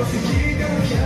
Você diga que